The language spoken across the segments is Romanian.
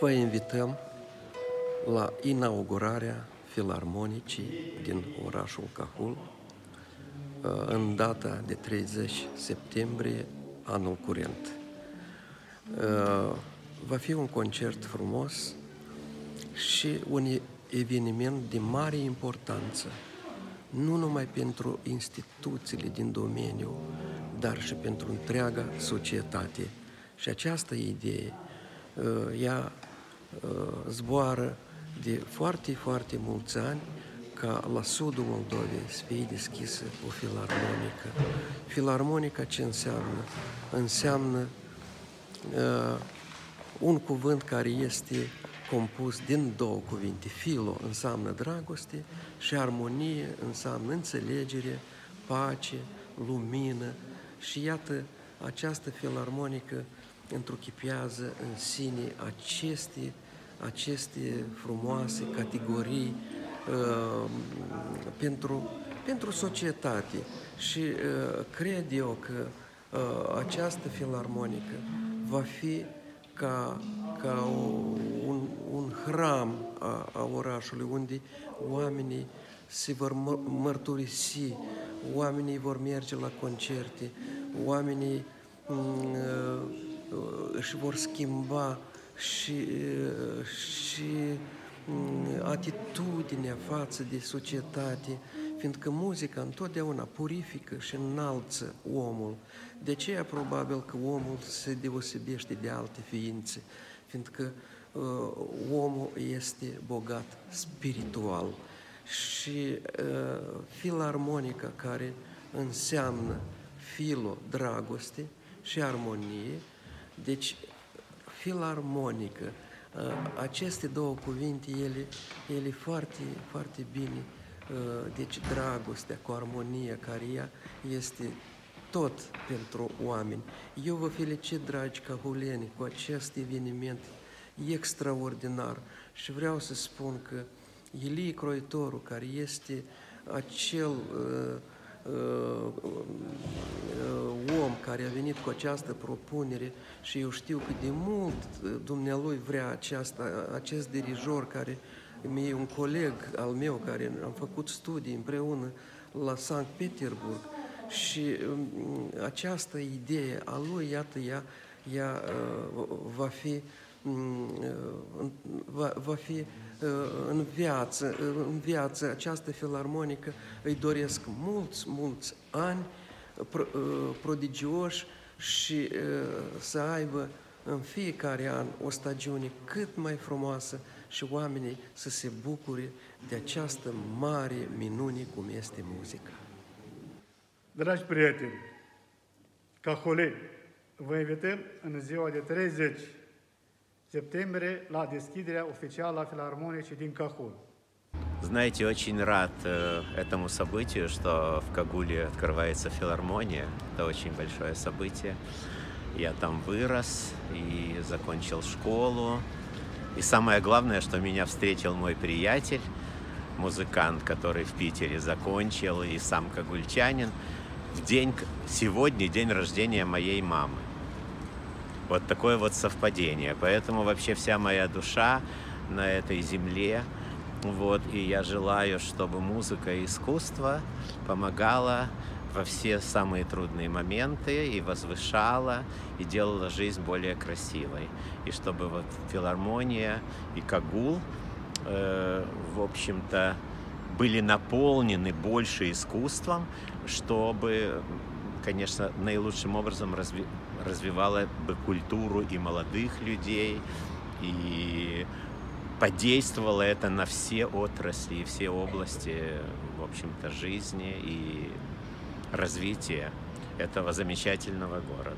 vă invităm la inaugurarea filarmonicii din orașul Cahul uh, în data de 30 septembrie anul curent. Uh, va fi un concert frumos și un eveniment de mare importanță, nu numai pentru instituțiile din domeniu, dar și pentru întreaga societate. Și această idee, uh, ea zboară de foarte, foarte mulți ani ca la sudul Moldovei să fie deschisă o filarmonică. Filarmonica ce înseamnă? Înseamnă uh, un cuvânt care este compus din două cuvinte. Filo înseamnă dragoste și armonie înseamnă înțelegere, pace, lumină și iată această filarmonică întruchipează în sine aceste aceste frumoase categorii uh, pentru, pentru societate. Și uh, cred eu că uh, această filarmonică va fi ca, ca o, un, un hram a, a orașului unde oamenii se vor mărturisi, oamenii vor merge la concerte, oamenii mm, uh, își vor schimba și, și mm, atitudinea față de societate, fiindcă muzica întotdeauna purifică și înalță omul. De aceea probabil că omul se deosebește de alte ființe, fiindcă uh, omul este bogat spiritual. Și uh, filarmonica care înseamnă filo, dragoste și armonie, deci filarmonică. Aceste două cuvinte, ele, ele foarte, foarte bine, deci dragostea cu armonia care ea este tot pentru oameni. Eu vă felicit, dragi cahuleni, cu acest eveniment extraordinar și vreau să spun că Ilie Croitorul, care este acel uh, Uh, uh, om care a venit cu această propunere și eu știu că de mult uh, dumnealui vrea aceasta, acest dirijor care mi-e un coleg al meu care am făcut studii împreună la Sankt Petersburg și um, această idee a lui, iată, ea, ea va fi mm, va, va fi în viață, în viață. Această filarmonică îi doresc mulți, mulți ani pro, uh, prodigioși și uh, să aibă în fiecare an o stagiune cât mai frumoasă și oamenii să se bucure de această mare minune cum este muzica. Dragi prieteni, ca colegi, vă invităm în ziua de 30 septembrie la deschiderea oficială a Filarmonicii din Cahul. Знаете, очень рад э, этому событию, что в Кагуле открывается филармония. Это очень большое событие. Я там вырос и закончил школу. И самое главное, что меня встретил мой приятель, музыкант, который в Питере закончил, и сам кагульчанин, в день, сегодня день рождения моей мамы. Вот такое вот совпадение. Поэтому вообще вся моя душа на этой земле. Вот, и я желаю, чтобы музыка и искусство помогала во все самые трудные моменты и возвышала, и делала жизнь более красивой. И чтобы вот филармония и Кагул, э, в общем-то, были наполнены больше искусством, чтобы, конечно, наилучшим образом разви развивала бы культуру и молодых людей, и подействовало это на все отрасли и все области, в общем-то, жизни и развития этого замечательного города.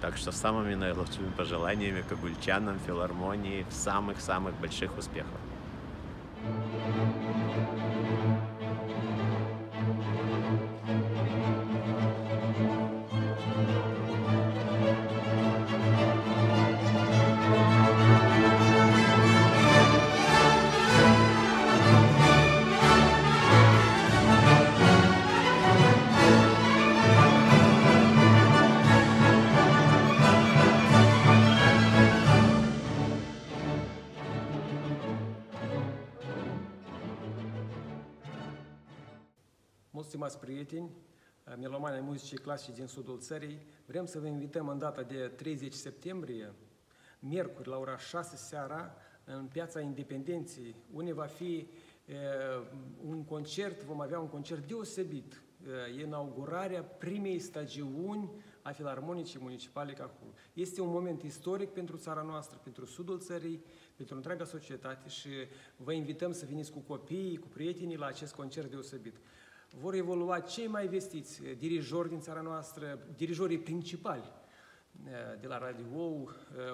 Так что самыми наилучшими пожеланиями кагульчанам, филармонии, в самых-самых больших успехов. Thank you. Mulți stimați prieteni, melomani ai muzicii clasice din sudul țării, vrem să vă invităm în data de 30 septembrie, miercuri, la ora 6 seara, în Piața Independenței, unde va fi e, un concert, vom avea un concert deosebit, e inaugurarea primei stagiuni a Filarmonicii Municipale Cahul. Este un moment istoric pentru țara noastră, pentru sudul țării, pentru întreaga societate și vă invităm să veniți cu copiii, cu prietenii la acest concert deosebit. Vor evolua cei mai vestiți dirijori din țara noastră, dirijorii principali de la radio,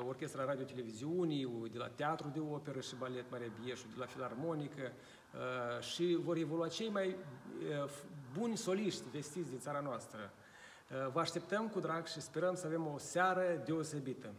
Orchestra Radio-Televiziunii, de la Teatru de Operă și Balet Marea Bieșu, de la Filarmonică și vor evolua cei mai buni soliști vestiți din țara noastră. Vă așteptăm cu drag și sperăm să avem o seară deosebită.